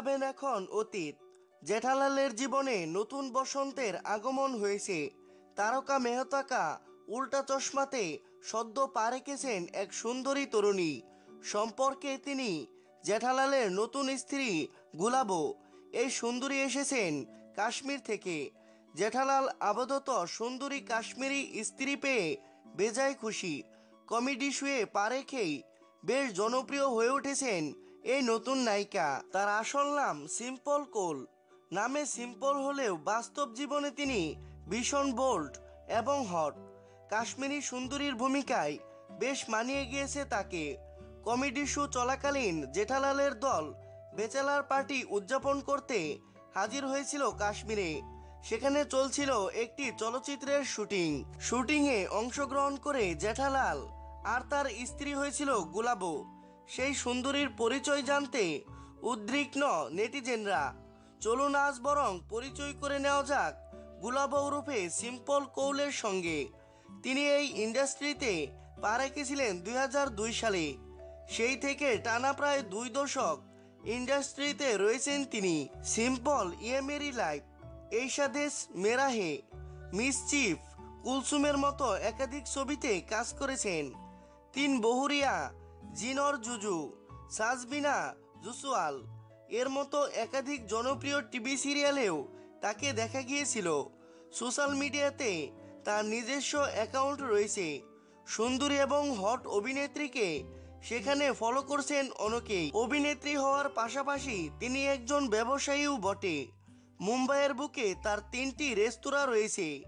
দয়াবেন এখন অতীত। জেঠালালের জীবনে নতুন বসন্তের আগমন হয়েছে। তারকা মেহতাকা উল্টা চশমাতে সদ্য পা রেখেছেন এক সুন্দরী তরুণী। সম্পর্কে তিনি জেঠালালের নতুন স্ত্রী গুলাবো। এই সুন্দরী এসেছেন কাশ্মীর থেকে। জেঠালাল আপাতত সুন্দরী কাশ্মীরি স্ত্রী পেয়ে বেজায় খুশি। কমেডি শুয়ে পা রেখেই বেশ জনপ্রিয় হয়ে উঠেছেন এই নতুন নায়িকা, তার আসল নাম সিম্পল কোল। নামে সিম্পল হলেও বাস্তব জীবনে তিনি ভীষণ বোল্ড এবং হট। কাশ্মীরি সুন্দরীর ভূমিকায় বেশ মানিয়ে গিয়েছে তাকে। কমেডি শো চলাকালীন জেঠালালের দল বেচালার পার্টি উদযাপন করতে হাজির হয়েছিল কাশ্মীরে। সেখানে চলছিল একটি চলচ্চিত্রের শুটিং। শুটিংয়ে অংশগ্রহণ করে জেঠালাল আর তার স্ত্রী হয়েছিল গুলাবো। সেই সুন্দরীর পরিচয় জানতে উদ্বিগ্ন নেটিজেনরা। চলুন আজ বরং পরিচয় করে নেওয়া যাক গুলাবো ওরফে সিম্পল কৌলের সঙ্গে। তিনি এই ইন্ডাস্ট্রিতে পা রেখেছিলেন দু হাজার দুই সালে। সেই থেকে টানা প্রায় দুই দশক ইন্ডাস্ট্রিতে রয়েছেন তিনি সিম্পল ইয়ে মেরি লাইফ এই সাদেশ মেরাহে মিসচিফ কুলসুমের মতো একাধিক ছবিতে কাজ করেছেন। তিন বহুরিয়া জিনর জুজু, সাজবিনা জুসুয়াল এর মতো একাধিক জনপ্রিয় টিভি সিরিয়ালেও তাকে দেখা গিয়েছিল। সোশ্যাল মিডিয়াতে তার নিজস্ব অ্যাকাউন্ট রয়েছে। সুন্দরী এবং হট অভিনেত্রীকে সেখানে ফলো করছেন অনেকেই। অভিনেত্রী হওয়ার পাশাপাশি তিনি একজন ব্যবসায়ীও বটে। মুম্বাইয়ের বুকে তার তিনটি রেস্তোরাঁ রয়েছে।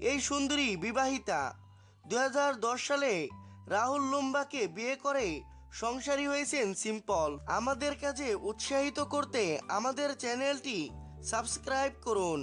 এই সুন্দরী বিবাহিতা। দুই হাজার দশ সালে রাহুল লুম্বাকে বিয়ে করে সংসারী হয়েছেন সিম্পল। আমাদের কাজে উৎসাহিত করতে আমাদের চ্যানেলটি সাবস্ক্রাইব করুন।